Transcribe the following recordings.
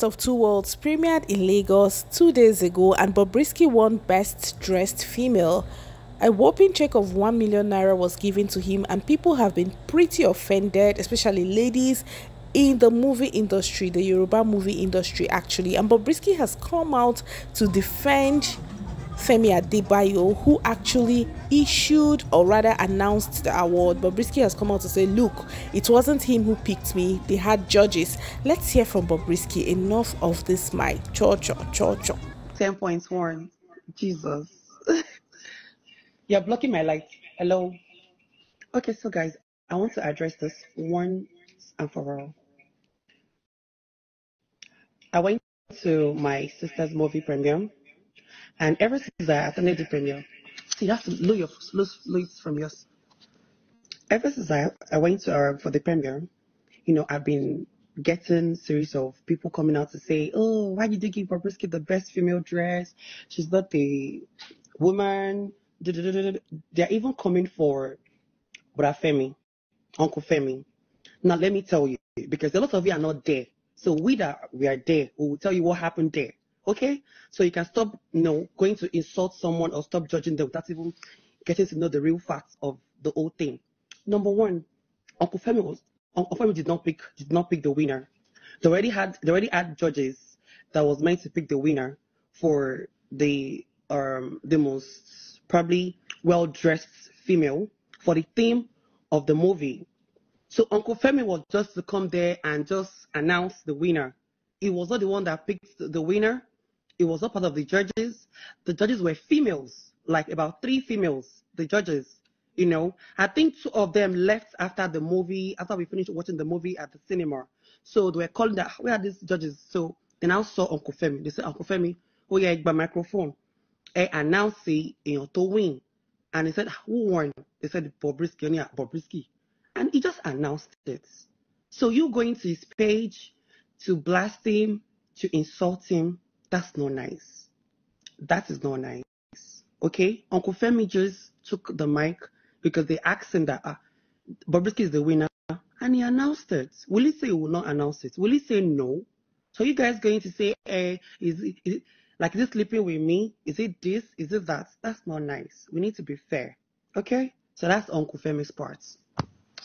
Beast of Two Worlds premiered in Lagos two days ago and Bobrisky won Best Dressed Female. A whopping check of 1 million naira was given to him and people have been pretty offended, especially ladies in the movie industry, the Yoruba movie industry actually. And Bobrisky has come out to defend Femi Adebayo, who actually issued or rather announced the award. Bobrisky has come out to say, Look, it wasn't him who picked me, they had judges. Let's hear from Bobrisky. Enough of this, my cho cho cho cho. 10 points one. Jesus. You're blocking my light. Hello. Okay, so guys, I want to address this once and for all. I went to my sister's movie premiere and ever since I attended the premiere, see, that's low your low from yours. Ever since I, I went to uh, for the premiere, you know, I've been getting series of people coming out to say, "Oh, why did you give Bobrisky the best female dress? She's not the woman." They're even coming for Brother Femi, Uncle Femi. Now let me tell you, because a lot of you are not there. So we that we are there, we will tell you what happened there. Okay? So you can stop, you know, going to insult someone or stop judging them without even getting to know the real facts of the whole thing. Number one, Uncle Femi was Uncle Femi did not pick did not pick the winner. They already had they already had judges that was meant to pick the winner for the um the most probably well dressed female for the theme of the movie. So Uncle Femi was just to come there and just announce the winner. He was not the one that picked the winner. It was not part of the judges. The judges were females, like about three females, the judges. You know, I think two of them left after the movie, after we finished watching the movie at the cinema. So they were calling that, where are these judges? So they now saw Uncle Femi. They said, Uncle Femi, oh yeah, by microphone. It, you know, to win. And he said, who won? They said, Bobrisky, yeah, Bobrisky. And he just announced it. So you going to his page to blast him, to insult him, that's not nice. That is not nice. Okay? Uncle Femi just took the mic because they asked him that uh, Bobrisky is the winner and he announced it. Will he say he will not announce it? Will he say no? So you guys going to say, eh, is it, like is sleeping with me? Is it this? Is it that? That's not nice. We need to be fair. Okay? So that's Uncle Femi's part.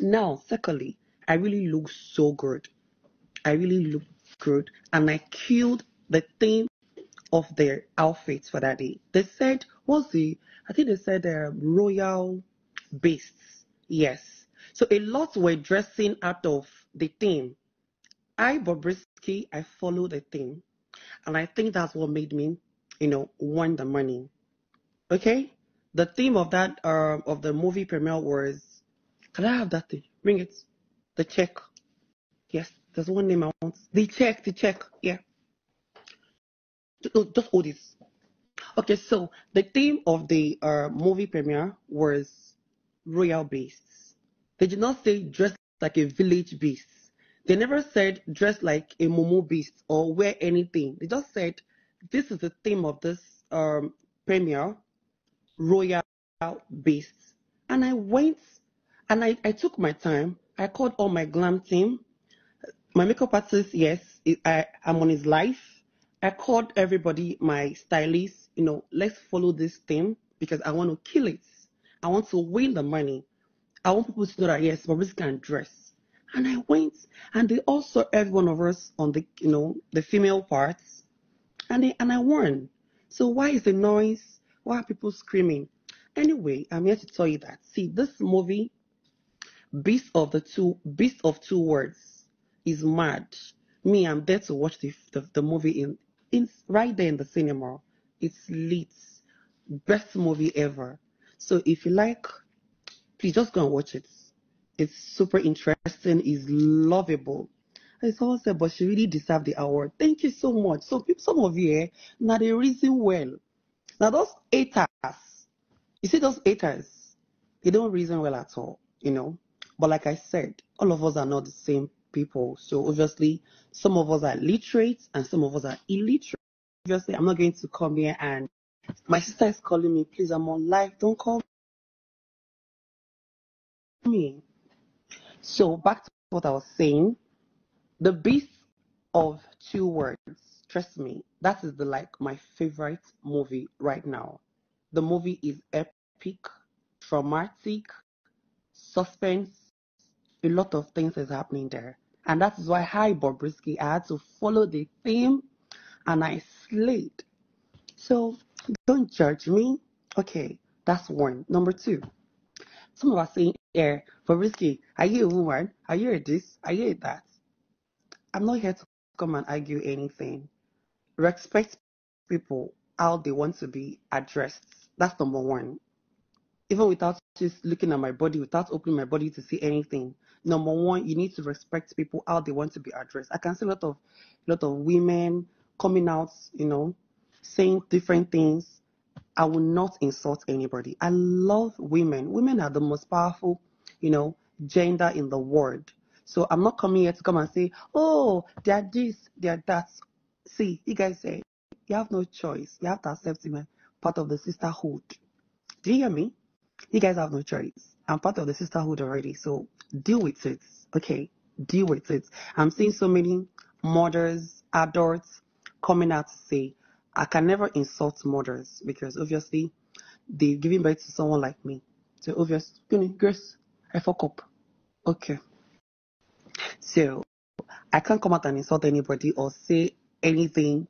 Now, secondly, I really look so good. I really look good. And I killed the theme of their outfits for that day. They said, what's the, I think they said uh, royal beasts. Yes. So a lot were dressing out of the theme. I, Bobrisky, I follow the theme. And I think that's what made me, you know, won the money. Okay? The theme of that, uh, of the movie premiere was, can I have that thing? Bring it. The check. Yes, there's one name I want. The check, the check. Yeah. Just hold this. Okay, so the theme of the uh, movie premiere was royal beasts. They did not say dress like a village beast. They never said dress like a momo beast or wear anything. They just said this is the theme of this um, premiere, royal beasts. And I went and I, I took my time. I called all my glam team. My makeup artist, yes, I, I'm on his life. I called everybody, my stylist, you know, let's follow this theme because I want to kill it. I want to win the money. I want people to know that yes, Bobrisky can dress. And I went and they all saw every one of us on the you know, the female parts. And they, and I won. So why is the noise? Why are people screaming? Anyway, I'm here to tell you that. See, this movie, Beast of the Two Beast of Two Worlds, is mad. Me, I'm there to watch the, the, the movie in it's right there in the cinema. It's lit. Best movie ever. So if you like, please just go and watch it. It's super interesting. It's lovable. It's all said, but she really deserved the award. Thank you so much. So some of you eh, now they reason well. Now those haters, you see those haters, they don't reason well at all, you know. But like I said, all of us are not the same people. So obviously, some of us are literate and some of us are illiterate. Obviously, I'm not going to come here and my sister is calling me. Please, I'm on live. Don't call me. So back to what I was saying. The beast of two worlds. Trust me, that is the like my favorite movie right now. The movie is epic, traumatic, suspense. A lot of things is happening there. And that is why hi Bobrisky, I had to follow the theme and I slayed. So don't judge me. Okay, that's one. Number two. Some of us saying here, eh, Bobrisky, are you a woman? Are you a this? Are you a that? I'm not here to come and argue anything. Respect people how they want to be addressed. That's number one. Even without just looking at my body, without opening my body to see anything. Number one, you need to respect people how they want to be addressed. I can see a lot of lot of women coming out, you know, saying different things. I will not insult anybody. I love women. Women are the most powerful, you know, gender in the world. So I'm not coming here to come and say, oh, they're this, they're that. See, you guys say you have no choice. You have to accept me part of the sisterhood. Do you hear me? You guys have no choice. I'm part of the sisterhood already. So deal with it. Okay. Deal with it. I'm seeing so many mothers, adults coming out to say, I can never insult mothers because obviously they've given birth to someone like me. So obviously, Grace, I fuck up. Okay. So I can't come out and insult anybody or say anything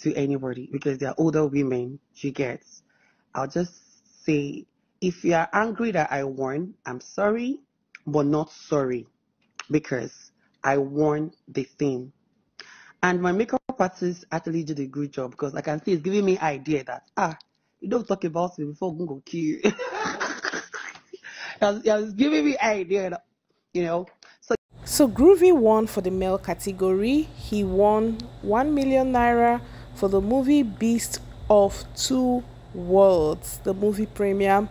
to anybody because they're older women. She gets. I'll just say, if you are angry that I won, I'm sorry, but not sorry because I won the thing. And my makeup artist actually did a good job because I can see it's giving me idea that ah, you don't talk about me before I'm kill you. it's giving me idea, that, you know. So Groovy won for the male category. He won 1 million naira for the movie Beast of Two Worlds, the movie premiere,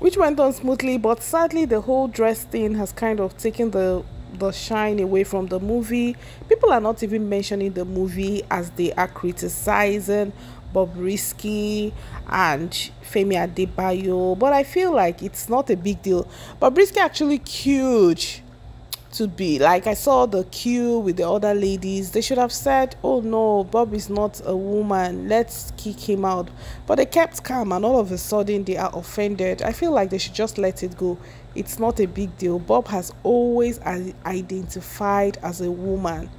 which went on smoothly, but sadly the whole dress thing has kind of taken the the shine away from the movie. People are not even mentioning the movie as they are criticizing Bob Bobrisky and Femi Adebayo, but I feel like it's not a big deal. Bob Bobrisky actually huge to be. Like I saw the queue with the other ladies. They should have said, "Oh no, Bob is not a woman. Let's kick him out." But they kept calm, and all of a sudden they are offended. I feel like they should just let it go. It's not a big deal. Bob has always identified as a woman.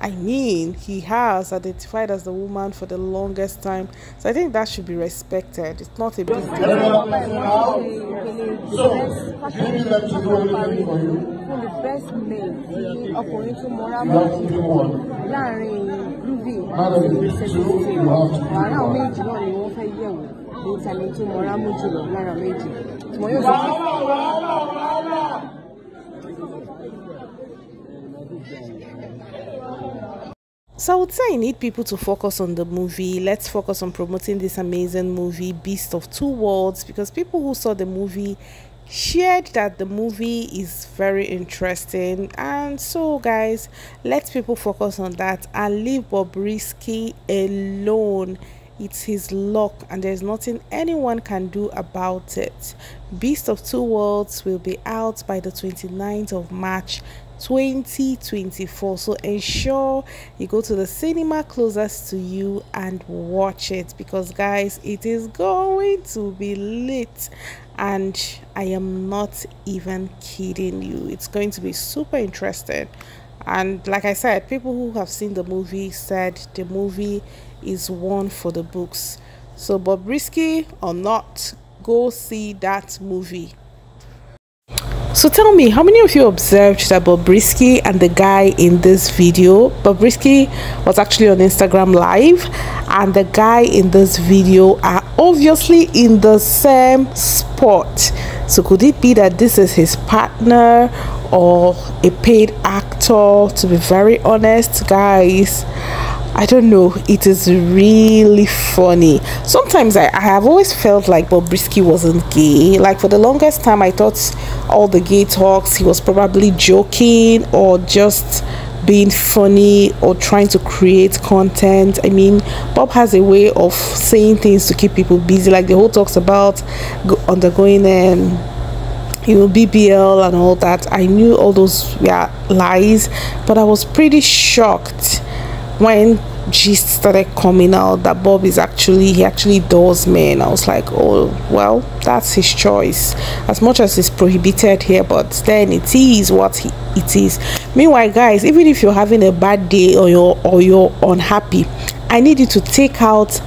I mean, he has identified as the woman for the longest time, so I think that should be respected. It's not a big deal. So, you. I would say I need people to focus on the movie. Let's focus on promoting this amazing movie, Beast of Two Worlds, because people who saw the movie shared that the movie is very interesting. And so, guys, let people focus on that and leave Bobrisky alone. It's his luck, and there's nothing anyone can do about it. Beast of Two Worlds will be out by the 29th of March 2024 so ensure you go to the cinema closest to you and watch it because guys it is going to be lit and i am not even kidding you. It's going to be super interesting. And like i said people who have seen the movie said the movie is one for the books. So Bobrisky or not go see that movie so tell me, how many of you observed that Bobrisky and the guy in this video, Bobrisky was actually on Instagram Live, and the guy in this video are obviously in the same spot. So could it be that this is his partner or a paid actor? To be very honest, guys, I don't know. It is really funny. Sometimes I, I have always felt like Bobrisky wasn't gay. Like for the longest time, I thought all the gay talks he was probably joking or just being funny or trying to create content. I mean, Bob has a way of saying things to keep people busy. Like the whole talks about undergoing um, you know bbl and all that i knew all those were lies but i was pretty shocked when gist started coming out that bob is actually he actually does men. I was like oh well that's his choice. As much as it's prohibited here but then it is what he, it is. Meanwhile guys even if you're having a bad day or you're or you're unhappy i need you to take out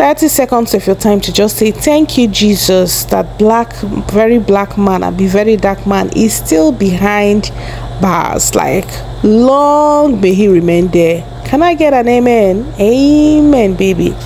30 seconds of your time to just say thank you jesus that black very black man and be very dark man is still behind bars. Like long may he remain there. Can i get an amen? Amen baby